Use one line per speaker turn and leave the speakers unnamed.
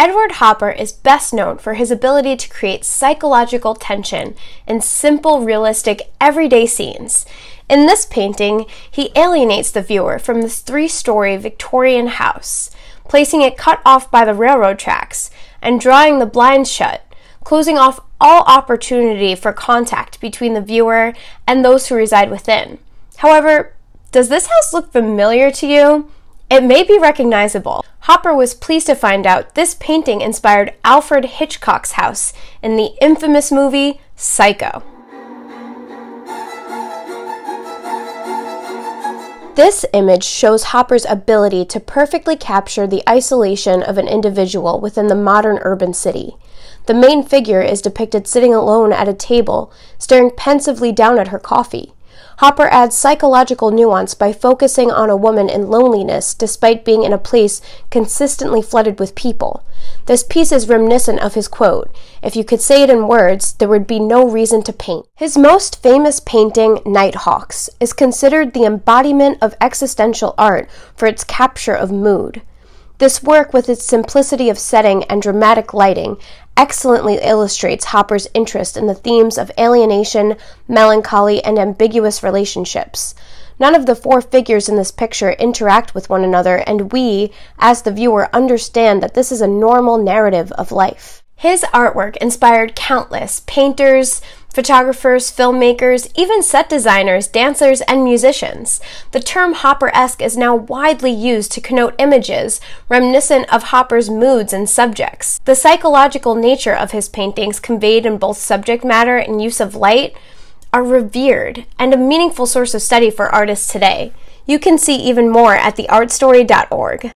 Edward Hopper is best known for his ability to create psychological tension in simple, realistic, everyday scenes. In this painting, he alienates the viewer from this three story Victorian house, placing it cut off by the railroad tracks and drawing the blinds shut, closing off all opportunity for contact between the viewer and those who reside within. However, does this house look familiar to you? It may be recognizable. Hopper was pleased to find out this painting inspired Alfred Hitchcock's house in the infamous movie Psycho. This image shows Hopper's ability to perfectly capture the isolation of an individual within the modern urban city. The main figure is depicted sitting alone at a table, staring pensively down at her coffee. Hopper adds psychological nuance by focusing on a woman in loneliness despite being in a place consistently flooded with people. This piece is reminiscent of his quote If you could say it in words, there would be no reason to paint. His most famous painting, Nighthawks, is considered the embodiment of existential art for its capture of mood. This work, with its simplicity of setting and dramatic lighting, excellently illustrates Hopper's interest in the themes of alienation, melancholy, and ambiguous relationships. None of the four figures in this picture interact with one another, and we, as the viewer, understand that this is a normal narrative of life. His artwork inspired countless painters, photographers, filmmakers, even set designers, dancers, and musicians. The term Hopper-esque is now widely used to connote images reminiscent of Hopper's moods and subjects. The psychological nature of his paintings, conveyed in both subject matter and use of light, are revered and a meaningful source of study for artists today. You can see even more at theartstory.org.